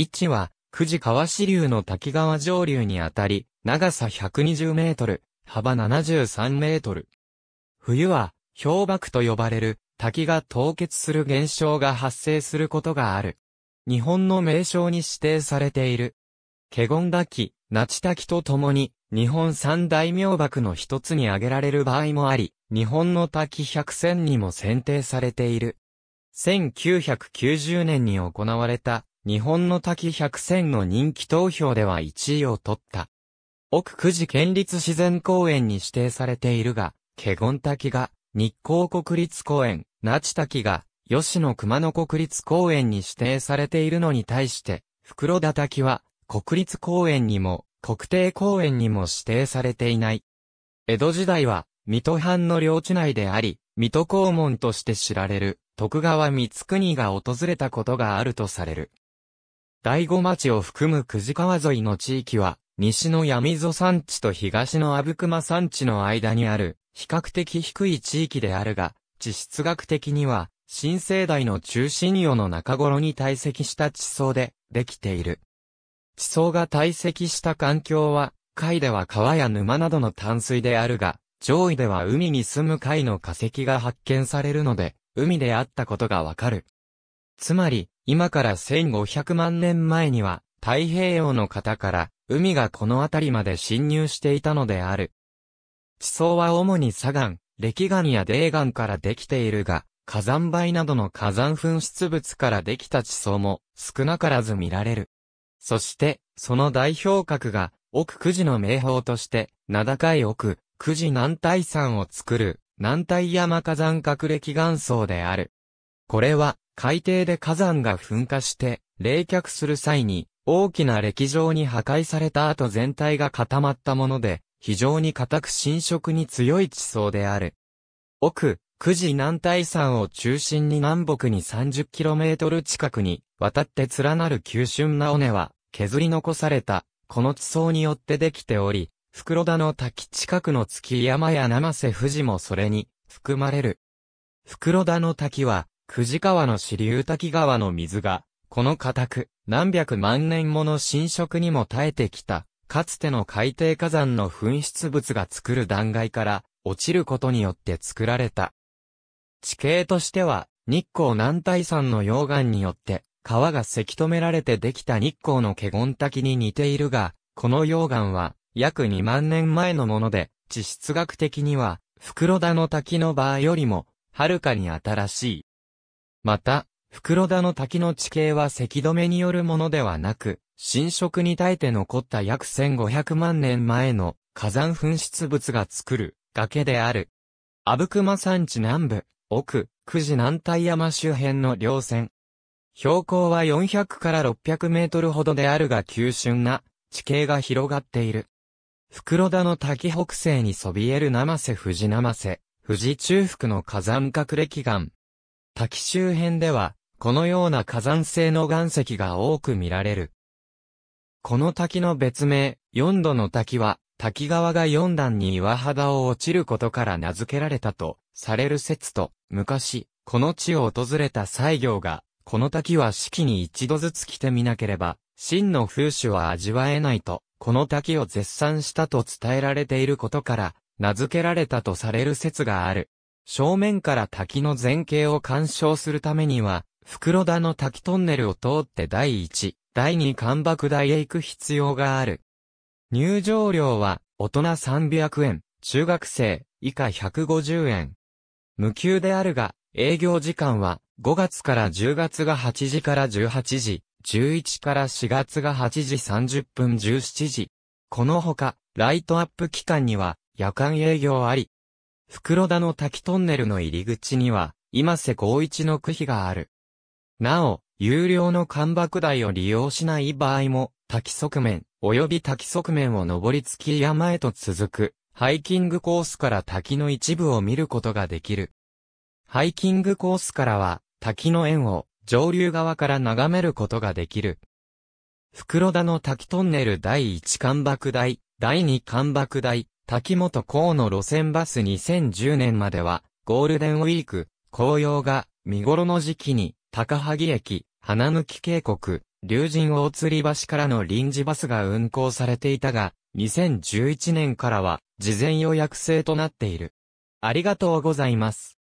位置は、久慈川支流の滝川上流にあたり、長さ120メートル、幅73メートル。冬は、氷瀑と呼ばれる滝が凍結する現象が発生することがある。日本の名称に指定されている。華厳滝、那智滝と共に、日本三大名瀑の一つに挙げられる場合もあり、日本の滝百選にも選定されている。1990年に行われた日本の滝百選の人気投票では1位を取った。奥久慈県立自然公園に指定されているが、華厳滝が日光国立公園、那智滝が吉野熊野国立公園に指定されているのに対して、袋田滝は国立公園にも国定公園にも指定されていない。江戸時代は水戸藩の領地内であり、水戸黄門として知られる徳川光国が訪れたことがあるとされる。大子町を含む久慈川沿いの地域は、西の闇溝山地と東の阿武隈山地の間にある、比較的低い地域であるが、地質学的には、新生代の中心世の中頃に堆積した地層でできている。地層が堆積した環境は、海では川や沼などの淡水であるが、上位では海に住む貝の化石が発見されるので、海であったことがわかる。つまり、今から1500万年前には、太平洋の方から、海がこの辺りまで侵入していたのである。地層は主に砂岩、礫岩や泥岩からできているが、火山灰などの火山噴出物からできた地層も少なからず見られる。そして、その代表格が、奥久慈の名峰として、名高い奥、久慈南大山を作る、南大山火山隠れ祈願層である。これは、海底で火山が噴火して、冷却する際に、大きな歴状に破壊された後全体が固まったもので、非常に硬く侵食に強い地層である。奥、久慈南大山を中心に南北に 30km 近くに渡って連なる急峻な尾根は削り残されたこの地層によってできており、袋田の滝近くの月山や生瀬富士もそれに含まれる。袋田の滝は久慈川の支流滝川の水が、この固く何百万年もの侵食にも耐えてきた、かつての海底火山の噴出物が作る断崖から落ちることによって作られた。地形としては、日光南大山の溶岩によって、川がせき止められてできた日光の華厳滝に似ているが、この溶岩は、約2万年前のもので、地質学的には、袋田の滝の場合よりも、はるかに新しい。また、袋田の滝の地形はせき止めによるものではなく、侵食に耐えて残った約1500万年前の火山噴出物が作る崖である。阿武隈山地南部、奥、久慈南大山周辺の稜線。標高は400から600メートルほどであるが急峻な地形が広がっている。袋田の滝北西にそびえる生瀬富士生瀬、富士中腹の火山隠れ祈願。滝周辺では、このような火山性の岩石が多く見られる。この滝の別名、四度の滝は、滝川が四段に岩肌を落ちることから名付けられたとされる説と、昔、この地を訪れた西行が、この滝は四季に一度ずつ来てみなければ、真の風種は味わえないと、この滝を絶賛したと伝えられていることから、名付けられたとされる説がある。正面から滝の前景を鑑賞するためには、袋田の滝トンネルを通って第1、第2関爆台へ行く必要がある。入場料は、大人300円、中学生、以下150円。無給であるが、営業時間は5月から10月が8時から18時、11から4月が8時30分17時。このほか、ライトアップ期間には夜間営業あり。袋田の滝トンネルの入り口には、今瀬光一の区碑がある。なお、有料の干爆台を利用しない場合も、滝側面、及び滝側面を登り月山へと続く、ハイキングコースから滝の一部を見ることができる。ハイキングコースからは、滝の円を上流側から眺めることができる。袋田の滝トンネル第1関爆台、第2関爆台、滝本港の路線バス2010年までは、ゴールデンウィーク、紅葉が見頃の時期に、高萩駅、花抜渓谷、竜神大吊橋からの臨時バスが運行されていたが、2011年からは、事前予約制となっている。ありがとうございます。